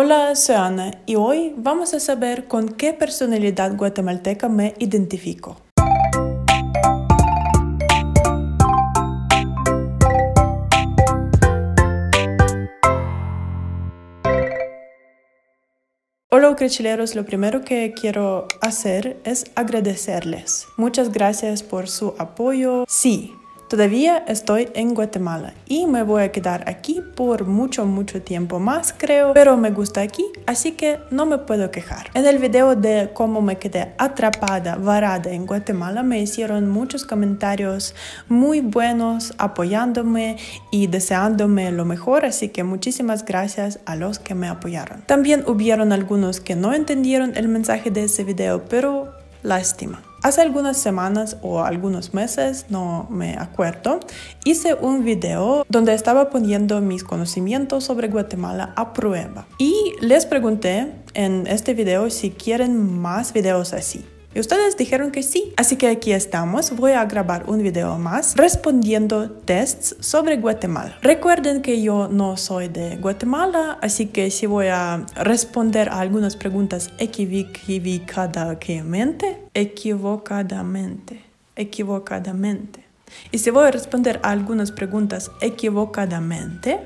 Hola, soy Ana y hoy vamos a saber con qué personalidad guatemalteca me identifico. Hola crechileros, lo primero que quiero hacer es agradecerles. Muchas gracias por su apoyo. Sí, Todavía estoy en Guatemala y me voy a quedar aquí por mucho, mucho tiempo más, creo, pero me gusta aquí, así que no me puedo quejar. En el video de cómo me quedé atrapada, varada en Guatemala, me hicieron muchos comentarios muy buenos, apoyándome y deseándome lo mejor, así que muchísimas gracias a los que me apoyaron. También hubieron algunos que no entendieron el mensaje de ese video, pero lástima. Hace algunas semanas o algunos meses, no me acuerdo, hice un video donde estaba poniendo mis conocimientos sobre Guatemala a prueba. Y les pregunté en este video si quieren más videos así. Y ustedes dijeron que sí. Así que aquí estamos. Voy a grabar un video más respondiendo tests sobre Guatemala. Recuerden que yo no soy de Guatemala, así que si voy a responder algunas preguntas equivocadamente, equivocadamente, equivocadamente. Y si voy a responder a algunas preguntas equivocadamente,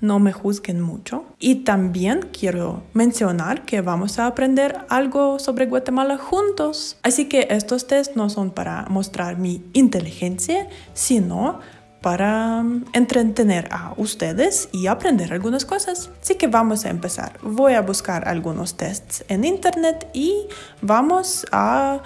no me juzguen mucho. Y también quiero mencionar que vamos a aprender algo sobre Guatemala juntos. Así que estos test no son para mostrar mi inteligencia, sino para mm, entretener a ustedes y aprender algunas cosas. Así que vamos a empezar. Voy a buscar algunos tests en internet y vamos a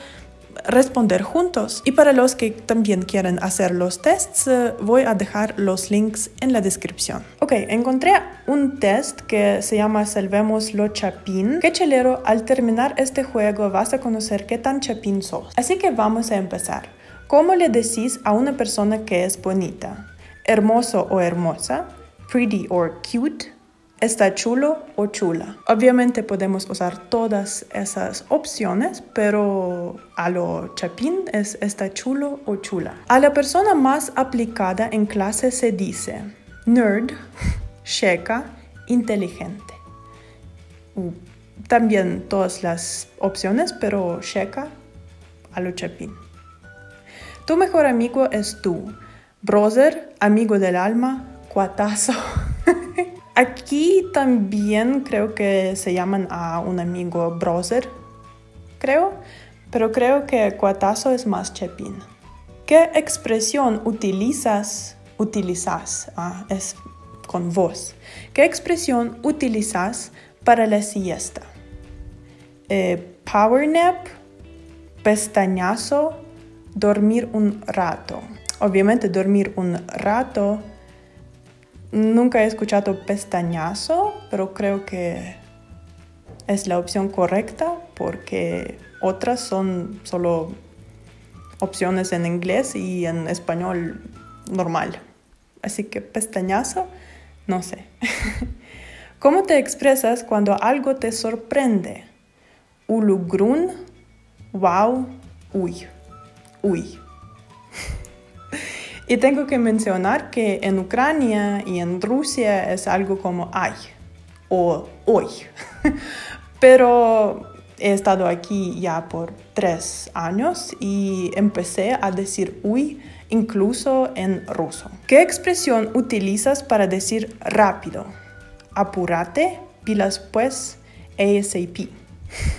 responder juntos. Y para los que también quieren hacer los tests, eh, voy a dejar los links en la descripción. Ok, encontré un test que se llama Salvemos lo Chapín. Que chelero, al terminar este juego vas a conocer qué tan chapín sos. Así que vamos a empezar. ¿Cómo le decís a una persona que es bonita? Hermoso o hermosa? Pretty or cute? Está chulo o chula. Obviamente podemos usar todas esas opciones, pero a lo chapín es está chulo o chula. A la persona más aplicada en clase se dice nerd, checa, inteligente. También todas las opciones, pero checa a lo chapín. Tu mejor amigo es tú. Brother, amigo del alma, cuatazo. Aquí también creo que se llaman a un amigo browser, creo, pero creo que cuatazo es más chepín. ¿Qué expresión utilizas? Utilizas, ah, es con voz. ¿Qué expresión utilizas para la siesta? Eh, power nap, pestañazo, dormir un rato. Obviamente dormir un rato Nunca he escuchado pestañazo, pero creo que es la opción correcta porque otras son solo opciones en inglés y en español normal. Así que pestañazo, no sé. ¿Cómo te expresas cuando algo te sorprende? Ulugrun, wow, uy, uy. Y tengo que mencionar que en Ucrania y en Rusia es algo como ay o hoy. Pero he estado aquí ya por tres años y empecé a decir uy incluso en ruso. ¿Qué expresión utilizas para decir rápido? Apúrate, pilas pues, ASAP.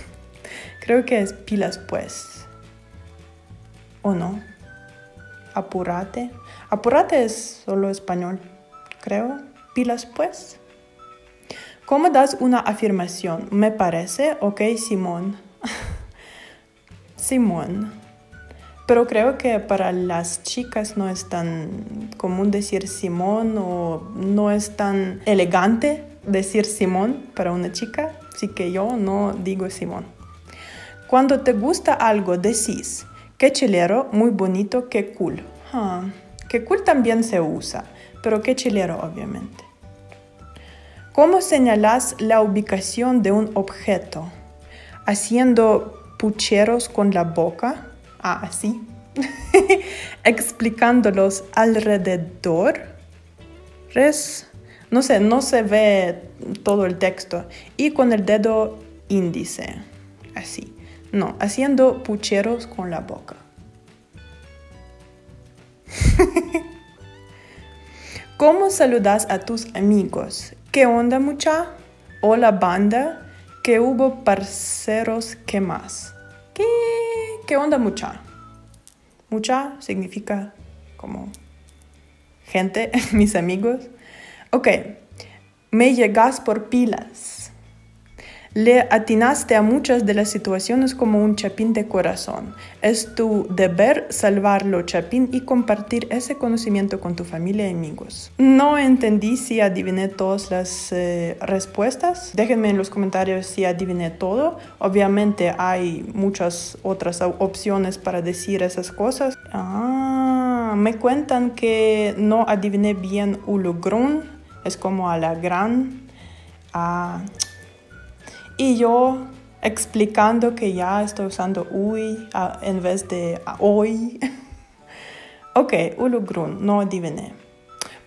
Creo que es pilas pues. ¿O no? Apúrate. Apúrate es solo español, creo. Pilas pues. ¿Cómo das una afirmación? Me parece, ok, Simón. Simón. Pero creo que para las chicas no es tan común decir Simón o no es tan elegante decir Simón para una chica, así que yo no digo Simón. Cuando te gusta algo, decís, qué chilero, muy bonito, qué cool. Ah. Que cool también se usa, pero qué chilero obviamente. ¿Cómo señalas la ubicación de un objeto? ¿Haciendo pucheros con la boca? Ah, así. ¿Explicándolos alrededor? Res. No sé, no se ve todo el texto. Y con el dedo índice, así. No, haciendo pucheros con la boca. ¿Cómo saludas a tus amigos? ¿Qué onda mucha? Hola banda. ¿Qué hubo parceros? ¿Qué más? ¿Qué, qué onda mucha? Mucha significa como gente, mis amigos. Ok, me llegas por pilas. Le atinaste a muchas de las situaciones como un chapín de corazón. Es tu deber salvarlo, chapín, y compartir ese conocimiento con tu familia y amigos. No entendí si adiviné todas las eh, respuestas. Déjenme en los comentarios si adiviné todo. Obviamente hay muchas otras opciones para decir esas cosas. Ah, me cuentan que no adiviné bien ulogrun. Es como a la gran. Ah, y yo explicando que ya estoy usando uy en vez de hoy. ok, ulugrun, no adiviné.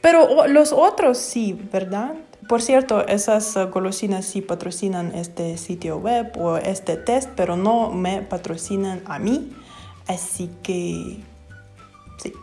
Pero los otros sí, ¿verdad? Por cierto, esas uh, golosinas sí patrocinan este sitio web o este test, pero no me patrocinan a mí. Así que Sí.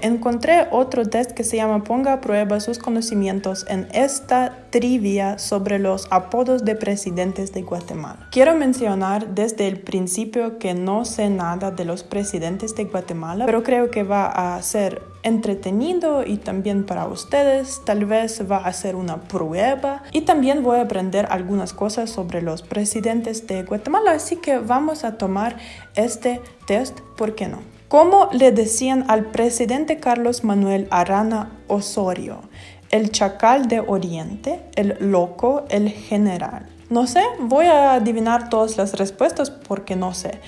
Encontré otro test que se llama Ponga a prueba sus conocimientos en esta trivia sobre los apodos de presidentes de Guatemala. Quiero mencionar desde el principio que no sé nada de los presidentes de Guatemala, pero creo que va a ser entretenido y también para ustedes. Tal vez va a ser una prueba y también voy a aprender algunas cosas sobre los presidentes de Guatemala, así que vamos a tomar este test, ¿por qué no? ¿Cómo le decían al presidente Carlos Manuel Arana Osorio? El chacal de Oriente, el loco, el general. No sé, voy a adivinar todas las respuestas porque no sé.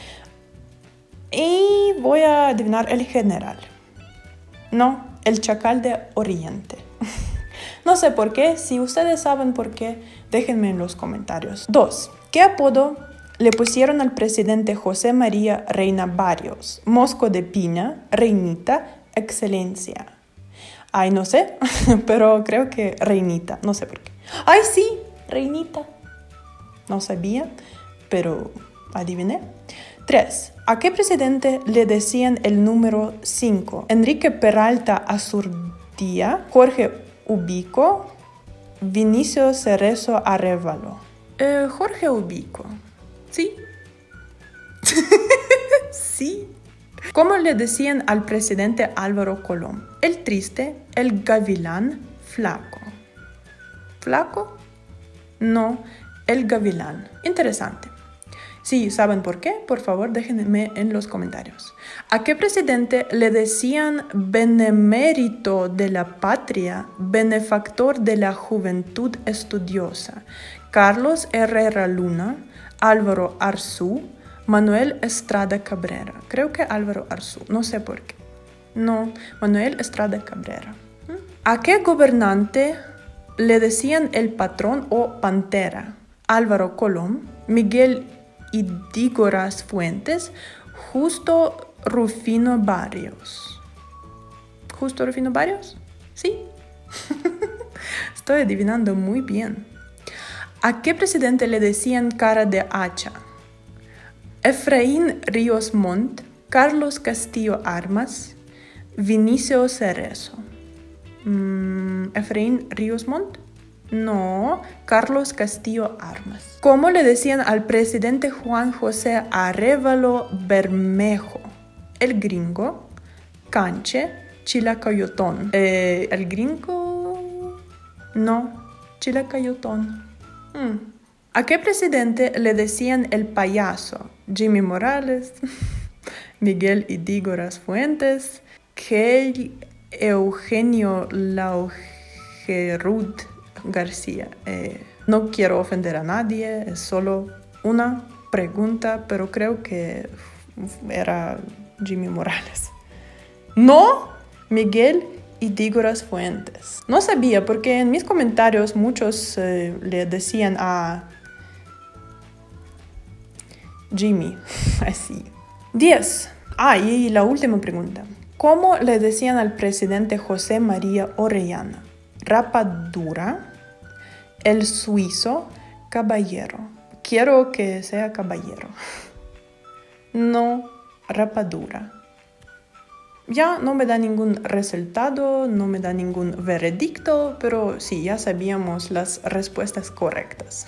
Y voy a adivinar el general. No, el chacal de Oriente. no sé por qué, si ustedes saben por qué, déjenme en los comentarios. 2. ¿Qué apodo le pusieron al presidente José María Reina Barrios, Mosco de Pina, Reinita, Excelencia. Ay, no sé, pero creo que Reinita, no sé por qué. Ay, sí, Reinita. No sabía, pero adiviné. 3. ¿A qué presidente le decían el número 5? Enrique Peralta Azurdía, Jorge Ubico, Vinicio Cerezo Arevalo. Eh, Jorge Ubico. Sí. sí. ¿Cómo le decían al presidente Álvaro Colón? El triste, el gavilán, flaco. ¿Flaco? No, el gavilán. Interesante. Si saben por qué, por favor déjenme en los comentarios. ¿A qué presidente le decían benemérito de la patria, benefactor de la juventud estudiosa? Carlos Herrera Luna, Álvaro Arzú, Manuel Estrada Cabrera. Creo que Álvaro Arzú, no sé por qué. No, Manuel Estrada Cabrera. ¿A qué gobernante le decían el patrón o pantera? Álvaro Colón, Miguel Idígoras Fuentes, Justo Rufino Barrios. ¿Justo Rufino Barrios? Sí. Estoy adivinando muy bien. ¿A qué presidente le decían cara de hacha? Efraín Ríos Montt, Carlos Castillo Armas, Vinicio Cerezo. Mm, ¿Efraín Ríos Montt? No, Carlos Castillo Armas. ¿Cómo le decían al presidente Juan José Arevalo Bermejo? El gringo, Canche, Chilacayotón. Eh, ¿El gringo? No, Chilacayotón. Hmm. ¿A qué presidente le decían el payaso? Jimmy Morales, Miguel Idígoras Fuentes, que Eugenio Laugerud García. Eh, no quiero ofender a nadie, es solo una pregunta, pero creo que era Jimmy Morales. No, Miguel y Dígoras Fuentes. No sabía porque en mis comentarios muchos eh, le decían a Jimmy así. 10. Ah, y la última pregunta. ¿Cómo le decían al presidente José María Orellana? rapadura, el suizo, caballero. Quiero que sea caballero. No, rapadura. Ya no me da ningún resultado, no me da ningún veredicto, pero sí, ya sabíamos las respuestas correctas.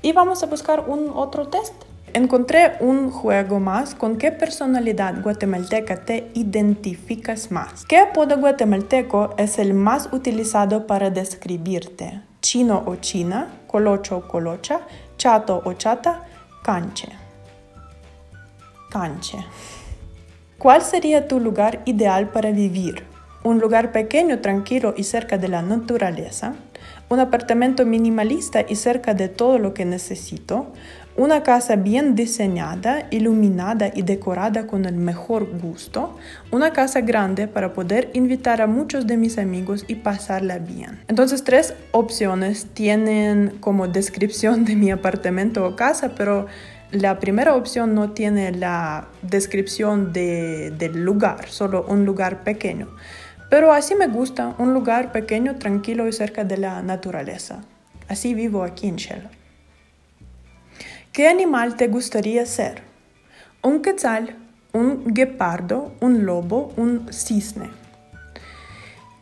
Y vamos a buscar un otro test. Encontré un juego más con qué personalidad guatemalteca te identificas más. ¿Qué apodo guatemalteco es el más utilizado para describirte? Chino o china, colocho o colocha, chato o chata, canche. Canche. ¿Cuál sería tu lugar ideal para vivir? ¿Un lugar pequeño, tranquilo y cerca de la naturaleza? ¿Un apartamento minimalista y cerca de todo lo que necesito? ¿Una casa bien diseñada, iluminada y decorada con el mejor gusto? ¿Una casa grande para poder invitar a muchos de mis amigos y pasarla bien? Entonces, tres opciones tienen como descripción de mi apartamento o casa, pero la primera opción no tiene la descripción del lugar, solo un lugar pequeño. Pero así me gusta, un lugar pequeño, tranquilo y cerca de la naturaleza. Así vivo aquí en Shell. ¿Qué animal te gustaría ser? Un quetzal, un guepardo, un lobo, un cisne.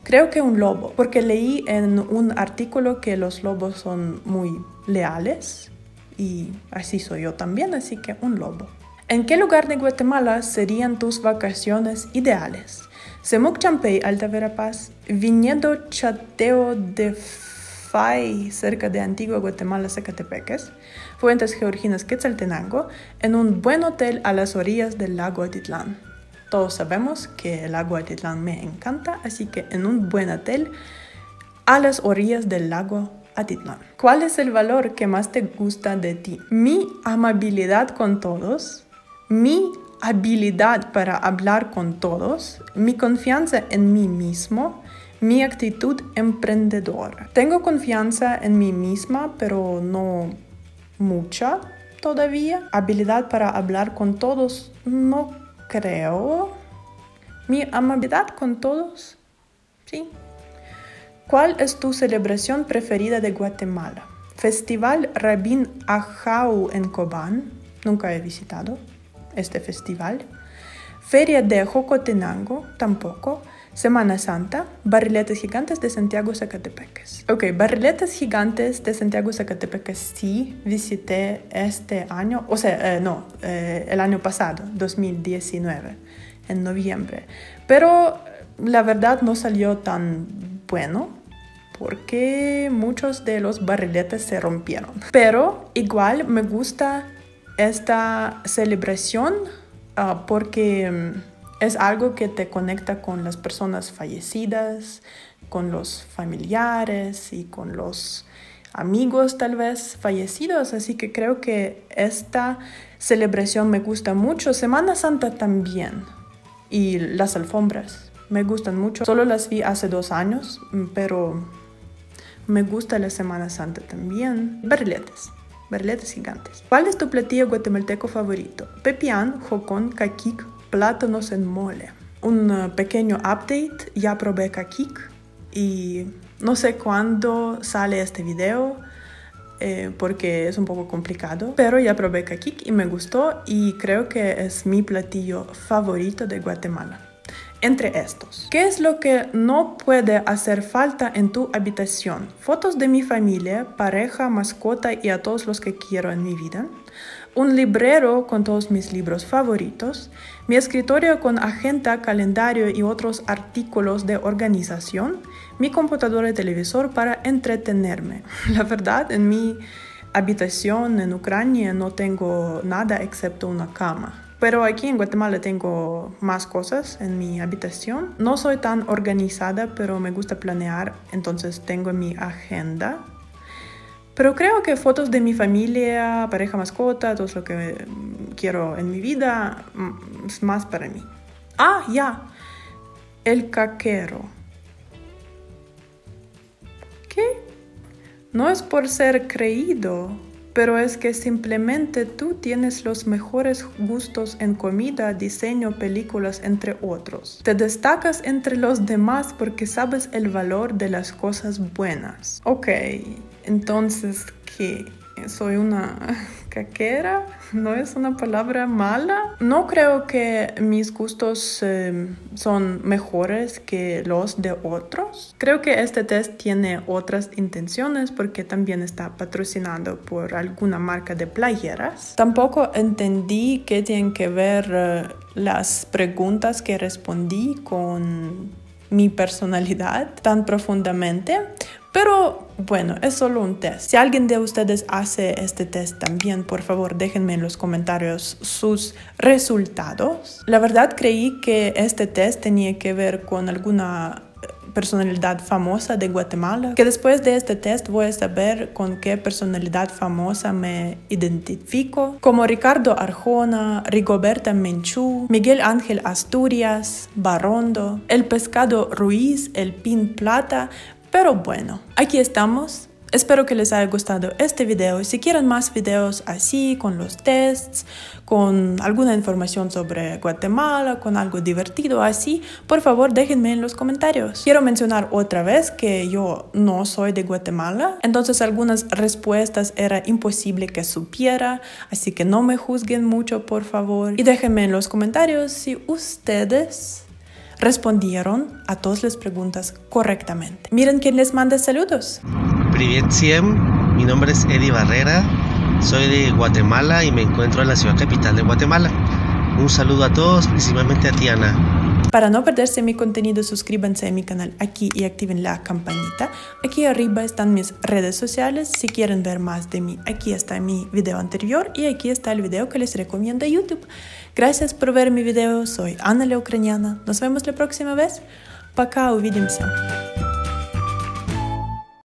Creo que un lobo, porque leí en un artículo que los lobos son muy leales y así soy yo también, así que un lobo. ¿En qué lugar de Guatemala serían tus vacaciones ideales? Semuc Champey, Alta Verapaz, Viñedo Chateo de Fay, cerca de Antigua Guatemala, Zacatepeques, Fuentes Georginas, Quetzaltenango, en un buen hotel a las orillas del lago Atitlán. Todos sabemos que el lago Atitlán me encanta, así que en un buen hotel a las orillas del lago ¿Cuál es el valor que más te gusta de ti? Mi amabilidad con todos, mi habilidad para hablar con todos, mi confianza en mí mismo, mi actitud emprendedora. Tengo confianza en mí misma, pero no mucha todavía. Habilidad para hablar con todos, no creo. Mi amabilidad con todos, sí, ¿Cuál es tu celebración preferida de Guatemala? Festival Rabin Ajau en Cobán. Nunca he visitado este festival. Feria de Jocotenango, tampoco. Semana Santa, barriletes gigantes de Santiago Zacatepeques. Ok, barriletes gigantes de Santiago Zacatepeques sí visité este año, o sea, eh, no, eh, el año pasado, 2019, en noviembre. Pero la verdad no salió tan bueno porque muchos de los barriletes se rompieron. Pero igual me gusta esta celebración ah, porque mm, es algo que te conecta con las personas fallecidas, con los familiares y con los amigos tal vez fallecidos, así que creo que esta celebración me gusta mucho. Semana Santa también y las alfombras me gustan mucho. Solo las vi hace dos años, mm, pero me gusta la Semana Santa también. Barriletes. Barriletes gigantes. ¿Cuál es tu platillo guatemalteco favorito? Pepián, jocón, caquic, plátanos en mole. Un uh, pequeño update. Ya probé caquic y no sé cuándo sale este video. Eh, porque es un poco complicado, pero ya probé caquic y me gustó y creo que es mi platillo favorito de Guatemala entre estos. ¿Qué es lo que no puede hacer falta en tu habitación? Fotos de mi familia, pareja, mascota y a todos los que quiero en mi vida. Un librero con todos mis libros favoritos. Mi escritorio con agenda, calendario y otros artículos de organización. Mi computadora y televisor para entretenerme. La verdad, en mi habitación en Ucrania no tengo nada excepto una cama. Pero aquí en Guatemala tengo más cosas en mi habitación. No soy tan organizada, pero me gusta planear, entonces tengo mi agenda. Pero creo que fotos de mi familia, pareja, mascota, todo lo que mm, quiero en mi vida, mm, es más para mí. Ah, ya. El caquero. ¿Qué? No es por ser creído, pero es que simplemente tú tienes los mejores gustos en comida, diseño, películas, entre otros. Te destacas entre los demás porque sabes el valor de las cosas buenas. Ok, entonces, ¿qué? Soy una caquera, no es una palabra mala. No creo que mis gustos em, son mejores que los de otros. Creo que este test tiene otras intenciones porque también está patrocinado por alguna marca de playeras. Tampoco entendí qué tienen que ver eh, las preguntas que respondí con mi personalidad tan profundamente, pero bueno, es solo un test. Si alguien de ustedes hace este test también, por favor déjenme en los comentarios sus resultados. La verdad creí que este test tenía que ver con alguna personalidad famosa de Guatemala, que después de este test voy a saber con qué personalidad famosa me identifico, como Ricardo Arjona, Rigoberta Menchú, Miguel Ángel Asturias, Barrondo, el pescado Ruiz, el pin plata, pero bueno, aquí estamos. Espero que les haya gustado este video. Si quieren más videos así, con los tests, con alguna información sobre Guatemala, con algo divertido así, por favor déjenme en los comentarios. Quiero mencionar otra vez que yo no soy de Guatemala, entonces algunas respuestas era imposible que supiera, así que no me juzguen mucho, por favor. Y déjenme en los comentarios si ustedes respondieron a todas las preguntas correctamente. Miren quién les manda saludos. Privet Siem, mi nombre es Eddie Barrera, soy de Guatemala y me encuentro en la ciudad capital de Guatemala. Un saludo a todos, principalmente a Tiana. Para no perderse mi contenido, suscríbanse a mi canal aquí y activen la campanita. Aquí arriba están mis redes sociales. Si quieren ver más de mí, aquí está mi video anterior y aquí está el video que les recomiendo a YouTube. Gracias por ver mi video. Soy Anna la Ucraniana. Nos vemos la próxima vez. Пока, увидимся.